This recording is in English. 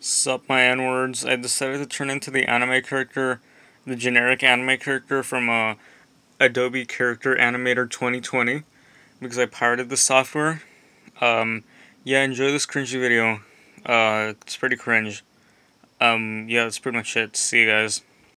Sup my N-words. I decided to turn into the anime character, the generic anime character from uh, Adobe Character Animator 2020 because I pirated the software. Um, yeah, enjoy this cringy video. Uh, it's pretty cringe. Um, yeah, that's pretty much it. See you guys.